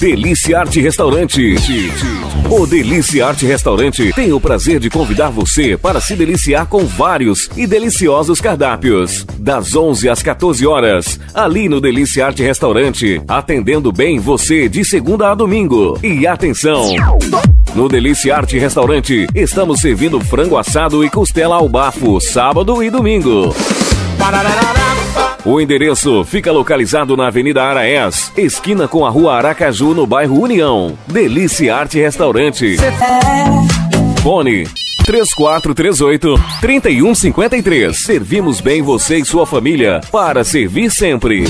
Delícia Arte Restaurante. O Delícia Arte Restaurante tem o prazer de convidar você para se deliciar com vários e deliciosos cardápios. Das 11 às 14 horas, ali no Delícia Arte Restaurante, atendendo bem você de segunda a domingo. E atenção! No Delícia Arte Restaurante, estamos servindo frango assado e costela ao bafo, sábado e domingo. O endereço fica localizado na Avenida Araés, esquina com a Rua Aracaju, no bairro União. Delícia Arte Restaurante. Fone 3438 3153. Servimos bem você e sua família para servir sempre.